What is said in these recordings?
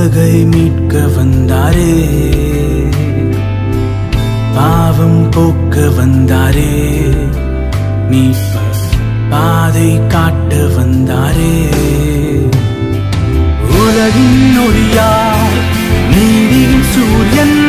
உலகை மீட்க வந்தாரே. பாவம் போக்க வந்தாரே. மீட்பர் பாதை காட்ட வந்தாரே. உலகின் ஒளியாய் நீதியின் சூரியன்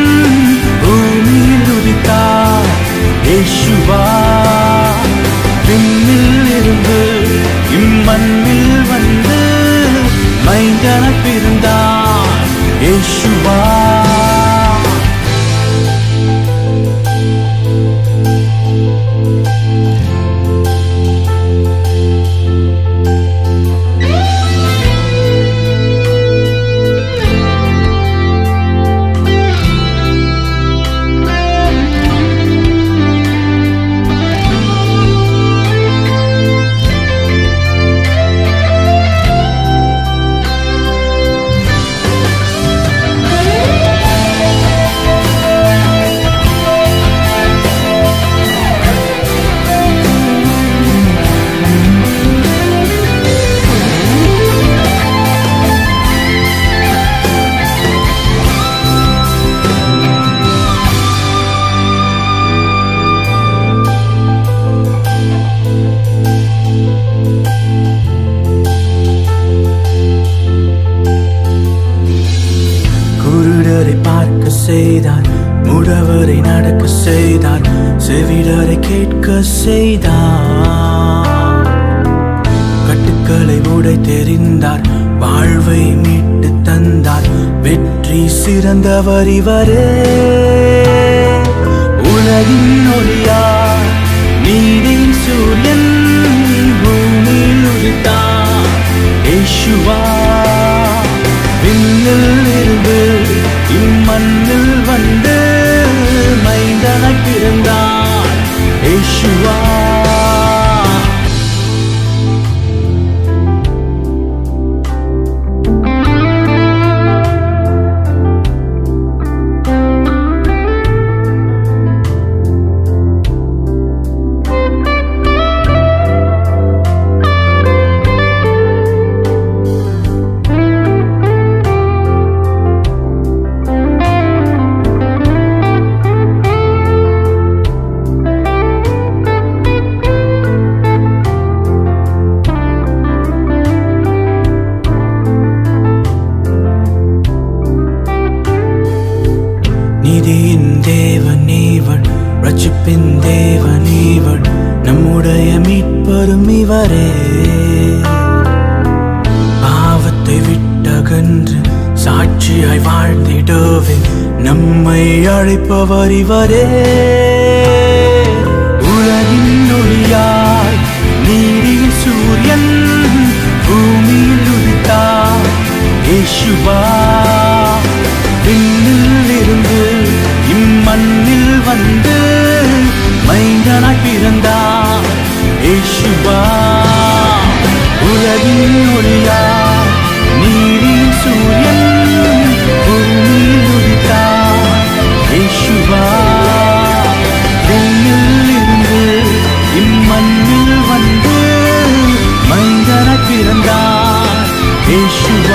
நடக்க செய்தார் செவிடரை கேட்க செய்தார் கட்டுக்களை உடை தெரிந்தார் வாழ்வை மீட்டு தந்தார் வெற்றி சிறந்தவர் இவரே. உலகின் ஒளியார் நீதி ரட்சிப்பின் தேவன் இவன் நம்முடைய மீட்பரும் இவரே. பாவத்தை விட்டகன்று சாட்சியாய் வாழ்ந்திடவே நம்மை அழைப்பவர் இவரே. உலகின் ஒளியாய் நீரின் சூரியன் பூமியில் உதித்தார் யேசுவா விண்ணில் இருந்து இம்மண்ணில் வந்து மைந்தனாய் பிறந்தார். யேசுவா